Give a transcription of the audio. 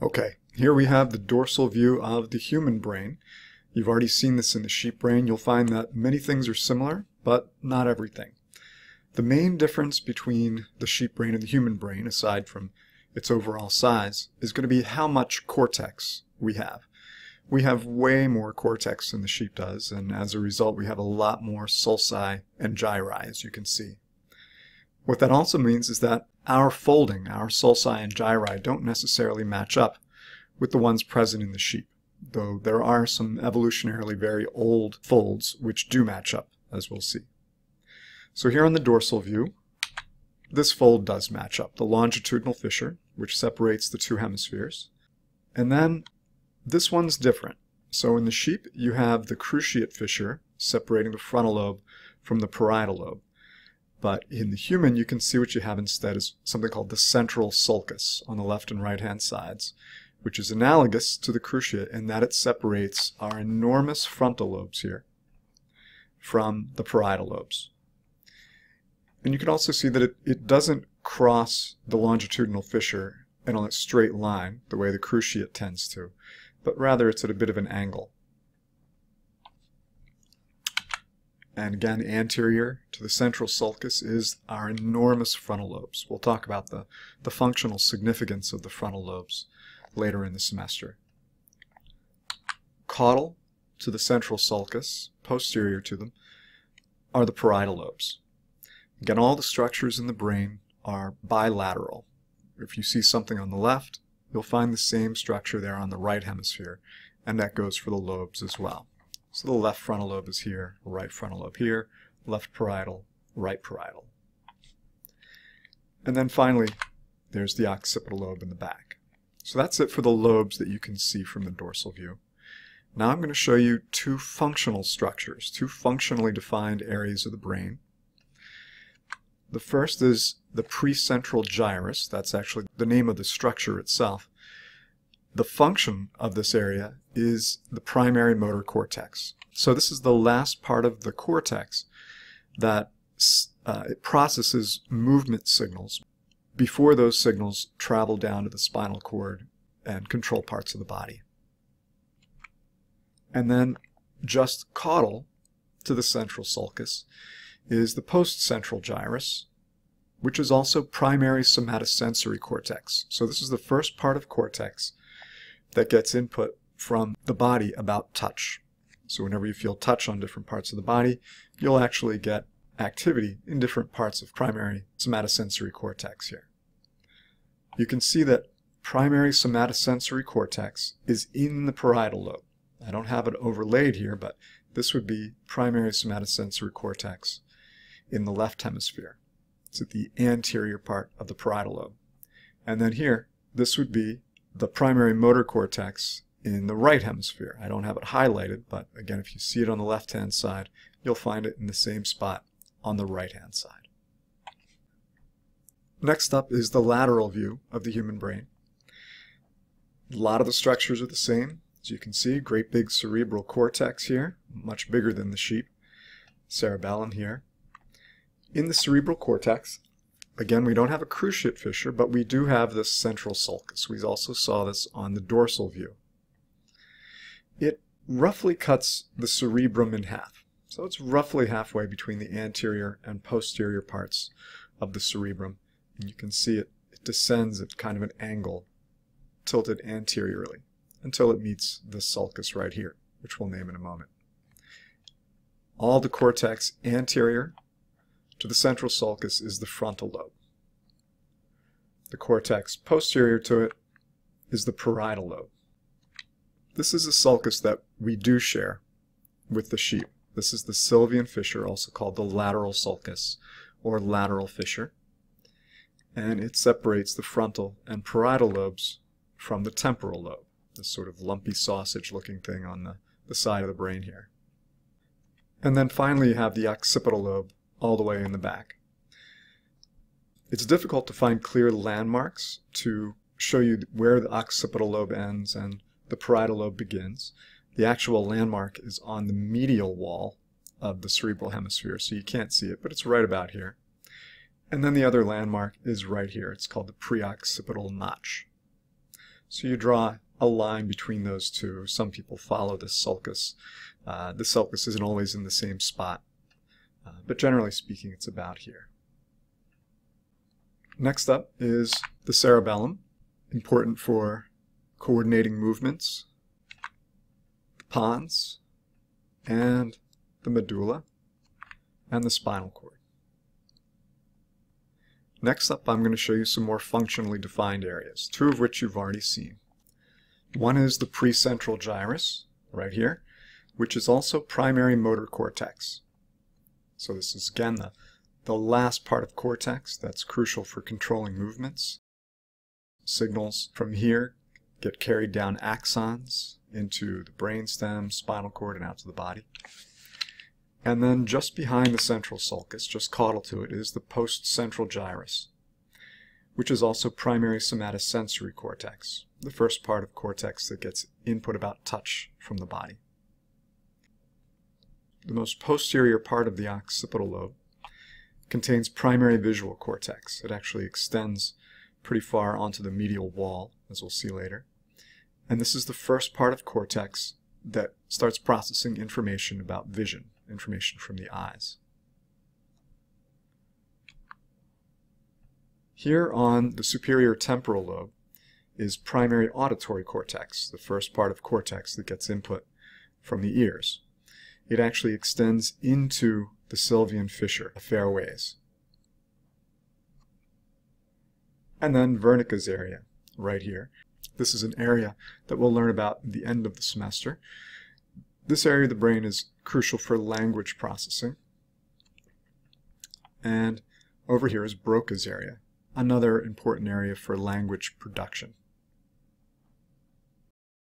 Okay, here we have the dorsal view of the human brain. You've already seen this in the sheep brain. You'll find that many things are similar, but not everything. The main difference between the sheep brain and the human brain, aside from its overall size, is going to be how much cortex we have. We have way more cortex than the sheep does, and as a result we have a lot more sulci and gyri, as you can see. What that also means is that our folding, our sulci and gyri, don't necessarily match up with the ones present in the sheep, though there are some evolutionarily very old folds which do match up, as we'll see. So here on the dorsal view, this fold does match up, the longitudinal fissure, which separates the two hemispheres. And then this one's different. So in the sheep, you have the cruciate fissure separating the frontal lobe from the parietal lobe. But in the human, you can see what you have instead is something called the central sulcus on the left and right hand sides, which is analogous to the cruciate in that it separates our enormous frontal lobes here from the parietal lobes. And you can also see that it, it doesn't cross the longitudinal fissure in a straight line the way the cruciate tends to, but rather it's at a bit of an angle. And again, anterior to the central sulcus is our enormous frontal lobes. We'll talk about the, the functional significance of the frontal lobes later in the semester. Caudal to the central sulcus, posterior to them, are the parietal lobes. Again, all the structures in the brain are bilateral. If you see something on the left, you'll find the same structure there on the right hemisphere, and that goes for the lobes as well. So the left frontal lobe is here, right frontal lobe here, left parietal, right parietal. And then finally, there's the occipital lobe in the back. So that's it for the lobes that you can see from the dorsal view. Now I'm going to show you two functional structures, two functionally defined areas of the brain. The first is the precentral gyrus. That's actually the name of the structure itself. The function of this area is the primary motor cortex. So this is the last part of the cortex that uh, it processes movement signals before those signals travel down to the spinal cord and control parts of the body. And then just caudal to the central sulcus is the postcentral gyrus, which is also primary somatosensory cortex. So this is the first part of cortex that gets input from the body about touch. So whenever you feel touch on different parts of the body, you'll actually get activity in different parts of primary somatosensory cortex here. You can see that primary somatosensory cortex is in the parietal lobe. I don't have it overlaid here, but this would be primary somatosensory cortex in the left hemisphere. It's at the anterior part of the parietal lobe. And then here, this would be the primary motor cortex in the right hemisphere. I don't have it highlighted, but again, if you see it on the left-hand side, you'll find it in the same spot on the right-hand side. Next up is the lateral view of the human brain. A lot of the structures are the same. As you can see, great big cerebral cortex here, much bigger than the sheep. Cerebellum here. In the cerebral cortex, again, we don't have a cruciate fissure, but we do have this central sulcus. We also saw this on the dorsal view. It roughly cuts the cerebrum in half. So it's roughly halfway between the anterior and posterior parts of the cerebrum. And you can see it, it descends at kind of an angle, tilted anteriorly, until it meets the sulcus right here, which we'll name in a moment. All the cortex anterior to the central sulcus is the frontal lobe. The cortex posterior to it is the parietal lobe. This is a sulcus that we do share with the sheep. This is the Sylvian fissure, also called the lateral sulcus or lateral fissure. And it separates the frontal and parietal lobes from the temporal lobe, this sort of lumpy sausage looking thing on the, the side of the brain here. And then finally you have the occipital lobe, all the way in the back. It's difficult to find clear landmarks to show you where the occipital lobe ends and the parietal lobe begins. The actual landmark is on the medial wall of the cerebral hemisphere, so you can't see it, but it's right about here. And then the other landmark is right here. It's called the preoccipital notch. So you draw a line between those two. Some people follow the sulcus. Uh, the sulcus isn't always in the same spot, uh, but generally speaking, it's about here. Next up is the cerebellum, important for coordinating movements, the pons, and the medulla, and the spinal cord. Next up, I'm going to show you some more functionally defined areas, two of which you've already seen. One is the precentral gyrus, right here, which is also primary motor cortex. So this is, again, the, the last part of cortex that's crucial for controlling movements. Signals from here get carried down axons into the brainstem, spinal cord, and out to the body. And then just behind the central sulcus, just caudal to it, is the postcentral gyrus, which is also primary somatosensory cortex, the first part of cortex that gets input about touch from the body. The most posterior part of the occipital lobe contains primary visual cortex. It actually extends pretty far onto the medial wall, as we'll see later. And this is the first part of cortex that starts processing information about vision, information from the eyes. Here on the superior temporal lobe is primary auditory cortex, the first part of cortex that gets input from the ears. It actually extends into the Sylvian fissure, a fair ways. And then Wernicke's area, right here. This is an area that we'll learn about at the end of the semester. This area of the brain is crucial for language processing. And over here is Broca's area, another important area for language production.